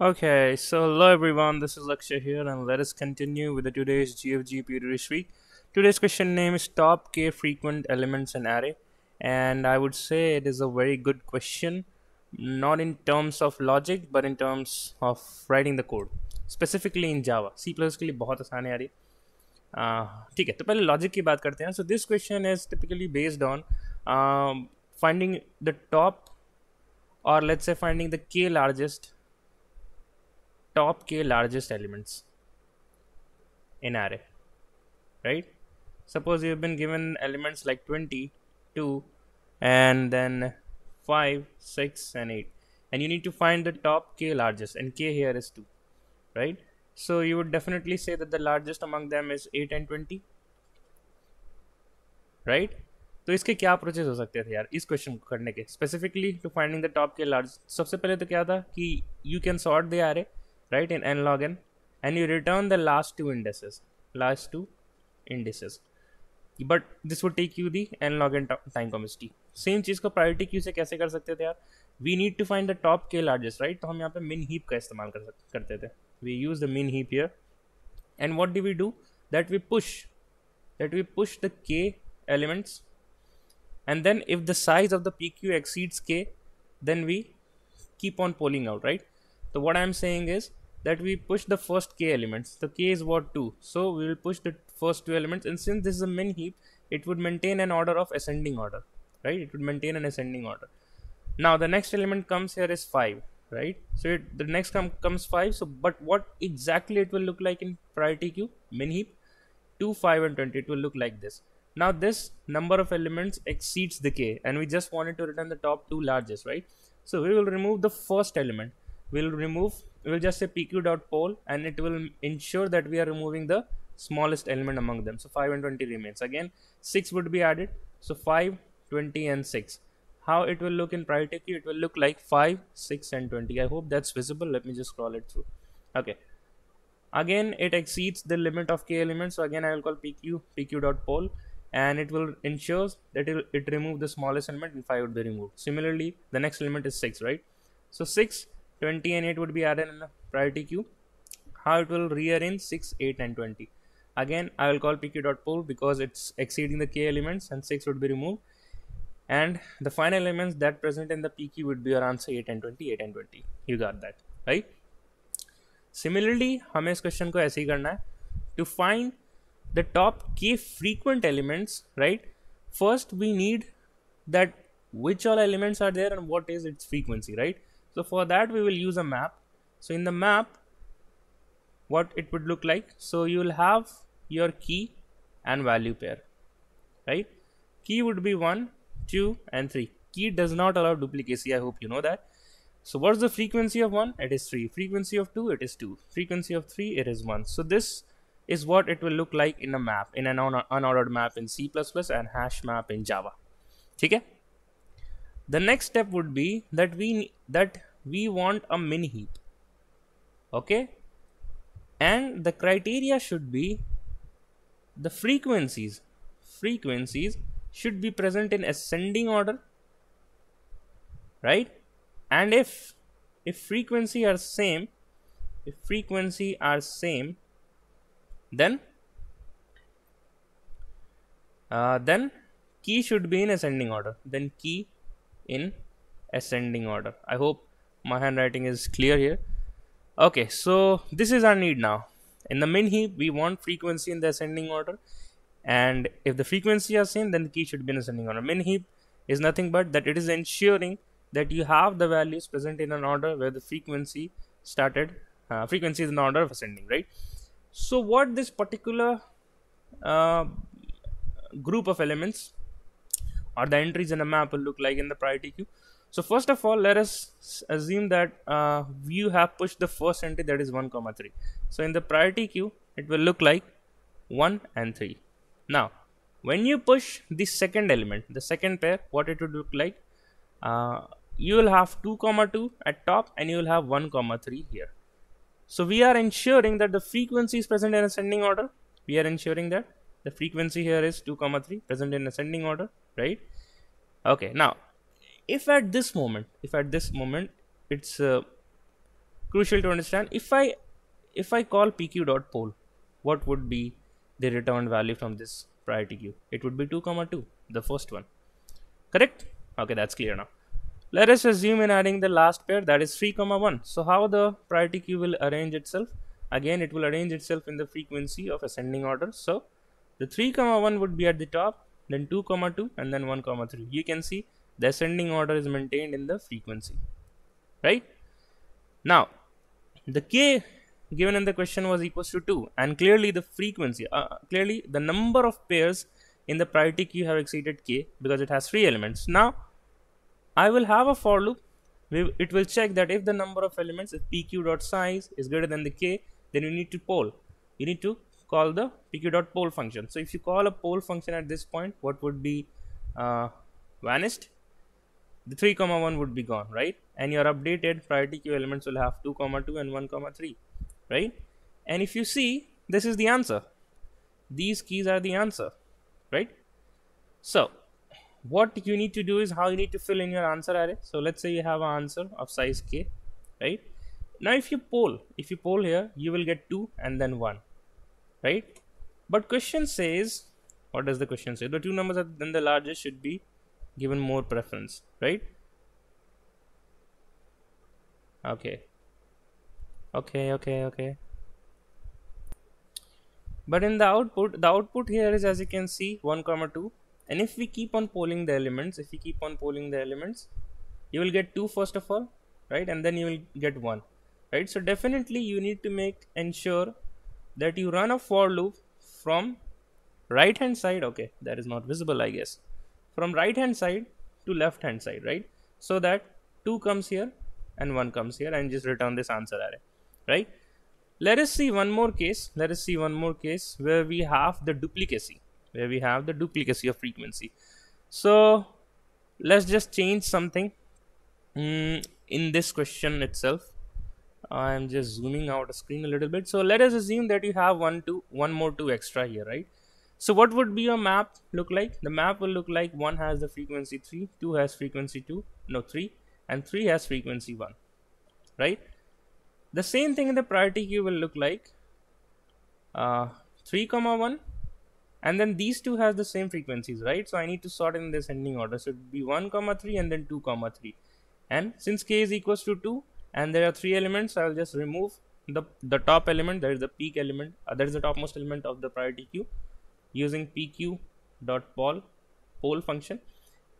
Okay, so hello everyone, this is Akshay here and let us continue with the today's GFG period week. Today's question name is top k frequent elements in array and I would say it is a very good question not in terms of logic but in terms of writing the code specifically in Java. C++ के लिए बहुत आसान है ठीक है तो पहले logic की बात करते हैं so this question is typically based on finding the top और let's say finding the K largest top k largest elements in array right suppose you've been given elements like 20 2 and then 5 6 and 8 and you need to find the top k largest and k here is 2 right so you would definitely say that the largest among them is 8 and 20 right तो इसके क्या approaches हो सकते थे यार इस question को करने के specifically to finding the top K large सबसे पहले तो क्या था कि you can sort they are A right in an log N and you return the last to indices last to indices but this would take you the N log N time कॉमिस्टी same चीज़ को priority queue से कैसे कर सकते थे यार we need to find the top के largest right तो हम यहाँ पे मिन हीप का इस्तेमाल कर करते थे वी यूज द मिन heap here and what do we do that we push that we पुsh the k elements and then if the size of the pq exceeds k then we keep on pulling out right so what i'm saying is that we push the first k elements. The k is what 2 so we will push the first two elements. And since this is a min heap it would maintain an order of ascending order right? It would maintain an ascending order. Now the next element comes here is 5 right? So it, the next com comes 5 so but what exactly it will look like in priority queue? Min heap? 2 5 and 20 it will look like this. Now this number of elements exceeds the k and we just wanted to return the top two largest, right? So we will remove the first element. We'll remove, we'll just say pq dot poll and it will ensure that we are removing the smallest element among them. So 5 and 20 remains. Again, 6 would be added. So 5, 20 and 6. How it will look in priority queue? It will look like 5, 6 and 20. I hope that's visible. Let me just scroll it through. Okay. Again, it exceeds the limit of k elements. So again, I will call pq, pq dot poll and it will ensure that it, it remove the smallest element and 5 would be removed. Similarly, the next element is 6, right? So 6, 20 and 8 would be added in the priority queue. How it will rearrange 6 8 and 20 again i will call pq.poll because it's exceeding the k elements and 6 would be removed. And the final elements that present in the pq would be around say 8 and 20 8 and 20 you got that right? Similarly हमें इस question को ऐसे ही करना है. To find the top k frequent elements right? First we need that which all elements are there and what is its frequency right? So for that we will use a map. So in the map what it would look like? So you will have your key and value pair right? Key would be 1 2 and 3 key does not allow duplicacy i hope you know that. So what's the frequency of 1 it is 3 frequency of 2 it is 2 frequency of 3 it is 1 so this is what it will look like in a map in an unordered map in C++ and hash map in Java. Okay. The next step would be that we that we want a min heap. Okay. And the criteria should be the frequencies. Frequencies should be present in ascending order. Right? And if if frequency are same, if frequency are same, then uh, then key should be in ascending order then key in ascending order. I hope my handwriting is clear here. Okay so this is our need now. In the min heap we want frequency in the ascending order. And if the frequency are same then the key should be in ascending order. Min heap is nothing but that it is ensuring that you have the values present in an order where the frequency started uh, frequency is in order of ascending right? So what this particular uh, group of elements or the entries in a map will look like in the priority queue. So first of all let us assume that uh, you have pushed the first entry that is 1 comma 3 so in the priority queue it will look like 1 and 3 now when you push the second element the second pair what it would look like? Uh, you will have 2 comma 2 at top and you will have 1 comma 3 here. So we are ensuring that the frequency is present in ascending order. We are ensuring that the frequency here is 2 comma 3 present in ascending order, right? Okay, now if at this moment, if at this moment it's uh, crucial to understand if i if i call pq dot poll what would be the return value from this priority queue it would be 2 comma 2 the first one. Correct? Okay that's clear now. Let us assume in adding the last pair that is 3 comma 1 so how the priority queue will arrange itself? Again it will arrange itself in the frequency of ascending order. So the 3 comma 1 would be at the top then 2 comma 2 and then 1 comma 3 you can see the ascending order is maintained in the frequency right? Now the k given in the question was equals to 2 and clearly the frequency uh, clearly the number of pairs in the priority queue have exceeded k because it has three elements. Now i will have a for loop. It will check that if the number of elements if pq dot size is greater than the k then you need to poll. You need to call the pq dot poll function. So if you call a poll function at this point what would be uh, vanished? The 3 comma 1 would be gone right? And your updated priority queue elements will have 2 comma 2 and 1 comma 3 right? And if you see this is the answer. These keys are the answer right? So what you need to do is how you need to fill in your answer array. So let's say you have an answer of size k right? Now if you poll if you poll here you will get 2 and then 1 right? But question says what does the question say? The two numbers are then the largest should be given more preference right? Okay. Okay okay okay. But in the output the output here is as you can see 1 comma 2 and if we keep on polling the elements if we keep on polling the elements you will get 2 first of all right? And then you will get 1 right? So definitely you need to make ensure that you run a for loop from right hand side okay that is not visible i guess from right hand side to left hand side right? So that 2 comes here and 1 comes here and just return this answer array right? Let us see one more case. Let us see one more case where we have the duplicacy where we have the duplicacy of frequency. So let's just change something mm, in this question itself I'm just zooming out a screen a little bit. So let us assume that you have one two one more two extra here, right? So what would be your map look like? The map will look like one has the frequency 3, 2 has frequency 2, no 3 and 3 has frequency 1, right? The same thing in the priority queue will look like uh, 3 comma 1 and then these two has the same frequencies, right? So I need to sort in the ascending order. So it would be 1 comma 3 and then 2 comma 3 and since k is equals to 2 and there are three elements. I'll just remove the the top element that is the peak element. Uh, that is the topmost element of the priority queue. Using pq dot poll poll function.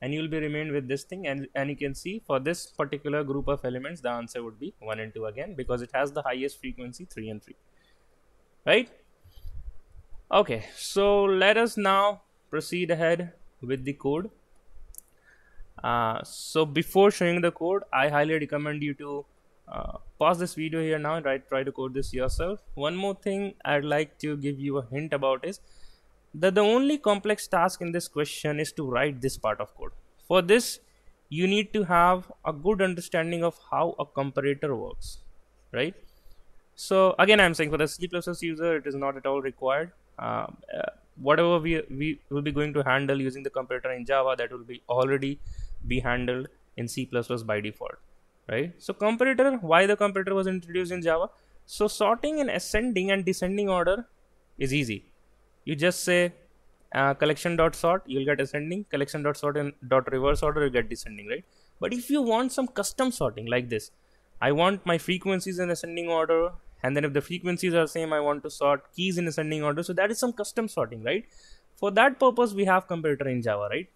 And you will be remained with this thing. And and you can see for this particular group of elements the answer would be 1 and 2 again because it has the highest frequency 3 and 3 right? Okay. So let us now proceed ahead with the code. Uh, so before showing the code i highly recommend you to uh, pause this video here now and try, try to code this yourself. One more thing i'd like to give you a hint about is that the only complex task in this question is to write this part of code. For this you need to have a good understanding of how a comparator works right? So again i'm saying for the c++ user it is not at all required. Uh, uh, whatever we we will be going to handle using the comparator in java that will be already be handled in c++ by default right? So comparator why the comparator was introduced in java? So sorting in ascending and descending order is easy. You just say uh, collection dot sort you'll get ascending. Collection dot sort and dot reverse order you get descending right? But if you want some custom sorting like this i want my frequencies in ascending order and then if the frequencies are same i want to sort keys in ascending order. So that is some custom sorting right? For that purpose we have comparator in java right?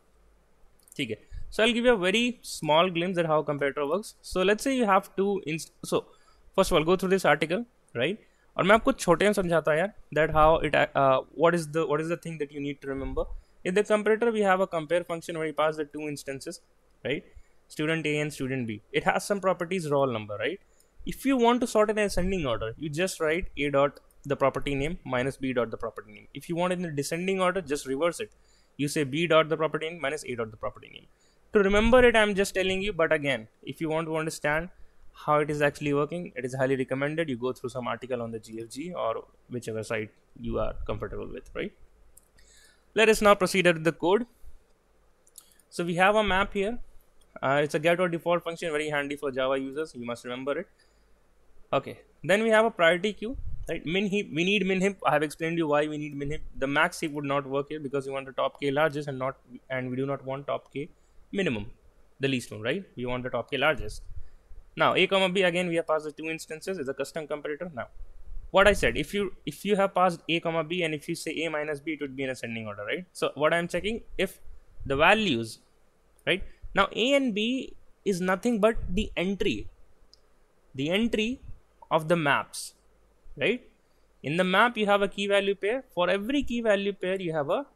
Okay so I'll give you a very small glimpse at how comparator works. So let's say you have two inst so first of all go through this article, right? और मैं आपको छोटे में समझाता हूँ यार that how it uh, what is the what is the thing that you need to remember. In the comparator we have a compare function where we pass the two instances, right? Student A and student B. It has some properties roll number, right? If you want to sort it in ascending order, you just write A dot the property name minus B dot the property name. If you want it in the descending order, just reverse it. You say B dot the property name minus A dot the property name to remember it i'm just telling you but again if you want to understand how it is actually working it is highly recommended. You go through some article on the gfg or whichever site you are comfortable with right? Let us now proceed with the code. So we have a map here. Uh, it's a get or default function very handy for java users. You must remember it. Okay. Then we have a priority queue right? Min heap we need min heap i have explained you why we need min heap the max heap would not work here because we want the top k largest and not and we do not want top k minimum the least one right? We want the top k largest. Now a comma b again we have passed the two instances. Is a custom comparator. Now what i said if you if you have passed a comma b and if you say a minus b it would be in ascending order right? So what i'm checking if the values right? Now a and b is nothing but the entry the entry of the maps right? In the map you have a key value pair. For every key value pair you have a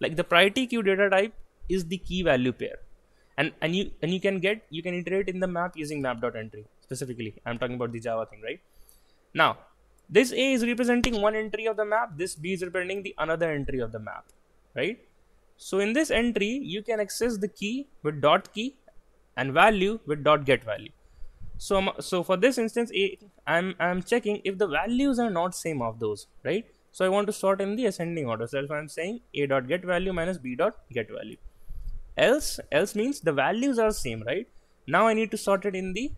like the priority queue data type is the key value pair and and you and you can get you can iterate in the map using map.entry specifically. I'm talking about the java thing right? Now this a is representing one entry of the map this b is representing the another entry of the map right? So in this entry you can access the key with dot key and value with dot get value. So so for this instance a i'm i'm checking if the values are not same of those right? So i want to sort in the ascending order. So i'm saying a dot get value minus b dot get value else else means the values are same right? Now i need to sort it in the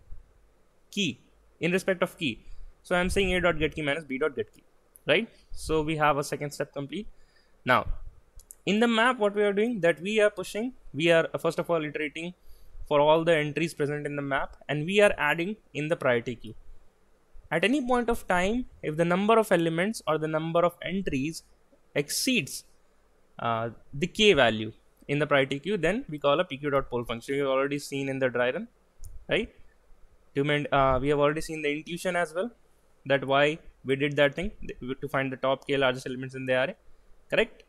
key in respect of key. So i'm saying a dot get key minus b dot get key right? So we have a second step complete. Now in the map what we are doing that we are pushing we are uh, first of all iterating for all the entries present in the map and we are adding in the priority queue. At any point of time, if the number of elements or the number of entries exceeds uh, the k value in the priority queue, then we call a pq.poll function. We've already seen in the dry run, right? To uh, we have already seen the intuition as well. That why we did that thing to find the top k largest elements in the array, correct?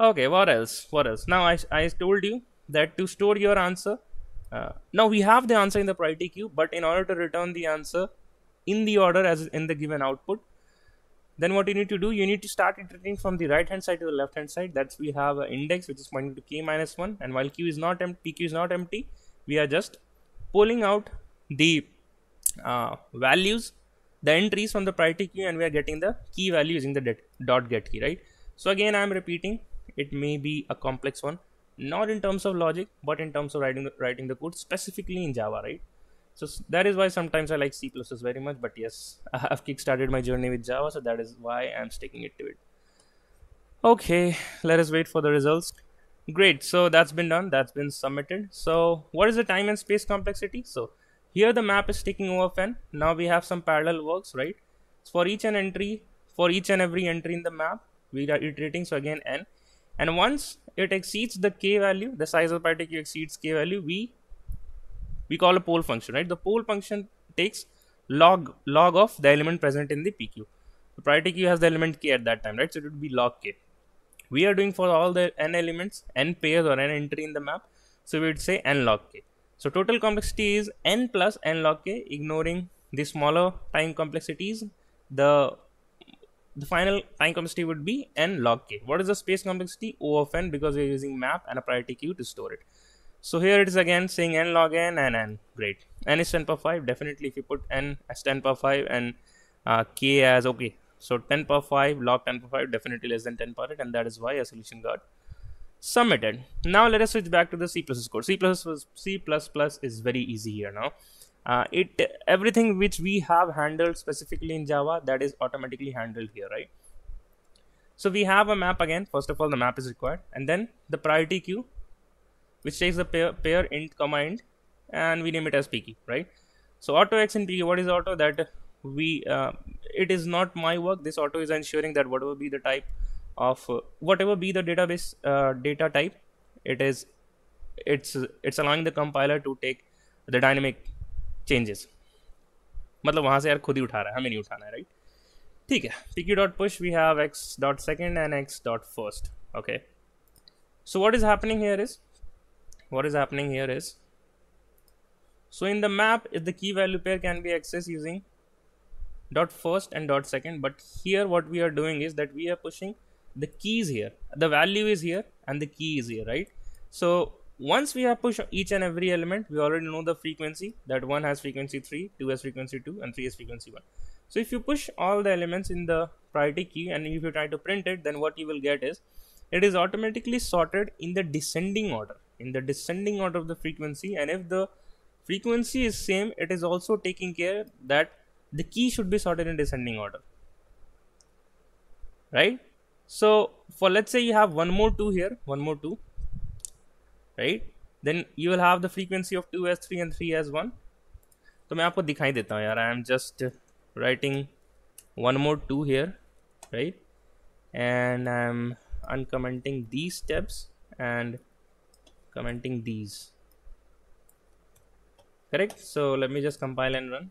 Okay, what else? What else? Now I, I told you that to store your answer uh, now we have the answer in the priority queue but in order to return the answer in the order as in the given output then what you need to do you need to start iterating from the right hand side to the left hand side. That's we have an index which is pointing to k minus 1 and while q is not empty pq is not empty we are just pulling out the uh, values the entries from the priority queue and we are getting the key value using the dot get key right? So again i'm repeating it may be a complex one not in terms of logic but in terms of writing the, writing the code specifically in java right so that is why sometimes i like c++ very much but yes i have kickstarted my journey with java so that is why i'm sticking it to it. Okay let us wait for the results. Great so that's been done that's been submitted. So what is the time and space complexity? So here the map is taking O of n now we have some parallel works right? So for each and entry for each and every entry in the map we are iterating so again n. And once it exceeds the k value the size of the particle exceeds k value we we call a poll function right? The poll function takes log log of the element present in the pq the priority queue has the element k at that time right? So it would be log k. We are doing for all the n elements n pairs or n entry in the map. So we would say n log k. So total complexity is n plus n log k ignoring the smaller time complexities. The the final time complexity would be n log k. What is the space complexity? O of n because we're using map and a priority queue to store it. So here it is again saying n log n and n. Great. n is 10 power 5. Definitely if you put n as 10 power 5 and uh, k as okay. So 10 power 5 log 10 power 5 definitely less than 10 power 8 and that is why a solution got submitted. Now let us switch back to the C++ plus code. C++ plus C++ is very easy here now uh, it everything which we have handled specifically in java that is automatically handled here right so we have a map again first of all the map is required and then the priority queue which takes the pair, pair int comma int and we name it as pq right so auto x in pq what is auto that we uh, it is not my work this auto is ensuring that whatever be the type of uh, whatever be the database uh, data type it is it's it's allowing the compiler to take the dynamic changes मतलब वहाँ से यार खुद ही उठा रहा है हमें नहीं उठाना है राइट ठीक है P Q dot push we have X dot second and X dot first okay so what is happening here is what is happening here is so in the map if the key value pair can be accessed using dot first and dot second but here what we are doing is that we are pushing the keys here. The value is here and the key is here right? So once we have pushed each and every element we already know the frequency that one has frequency 3 2 has frequency 2 and 3 has frequency 1 so if you push all the elements in the priority queue and if you try to print it then what you will get is it is automatically sorted in the descending order in the descending order of the frequency and if the frequency is same it is also taking care that the key should be sorted in descending order right so for let's say you have one more 2 here one more 2 right then you will have the frequency of 2 as 3 and 3 as 1 तो मैं आपको दिखाई देता हूँ यार I am just writing one more to here right and I'm uncommenting these steps and commenting these. Correct? So let me just compile and run.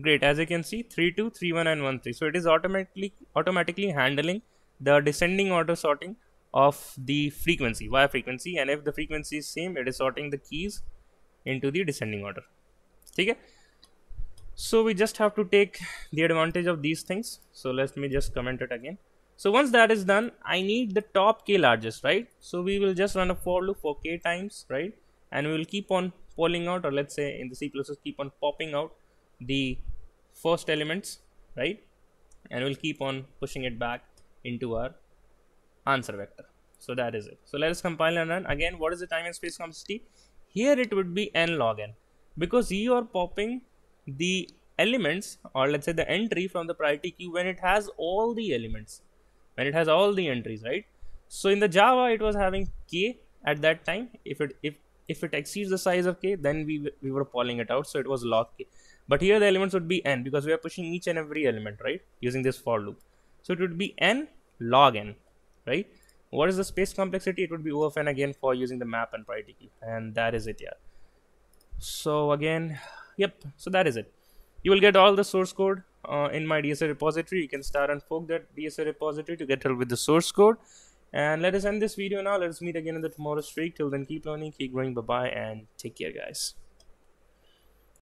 Great. As you can see 3 2 3 1 and 1 3 so it is automatically automatically handling the descending order sorting of the frequency via frequency. And if the frequency is same it is sorting the keys into the descending order. Okay? So we just have to take the advantage of these things. So let me just comment it again so once that is done i need the top k largest right? So we will just run a for loop for k times right? And we will keep on pulling out or let's say in the c++ keep on popping out the first elements right? And we'll keep on pushing it back into our answer vector. So that is it. So let us compile and run. Again what is the time and space complexity? Here it would be n log n. Because you are popping the elements or let's say the entry from the priority queue when it has all the elements when it has all the entries right? So in the java it was having k at that time. If it if if it exceeds the size of k then we we were polling it out. So it was log k. But here the elements would be n because we are pushing each and every element right? Using this for loop. So it would be n log n right? What is the space complexity? It would be o of n again for using the map and priority queue. And that is it yeah. So again yep. So that is it. You will get all the source code uh, in my DSA repository. You can start and fork that DSA repository to get help with the source code. And let us end this video now. Let us meet again in the tomorrow's streak. Till then keep learning keep growing. Bye bye and take care guys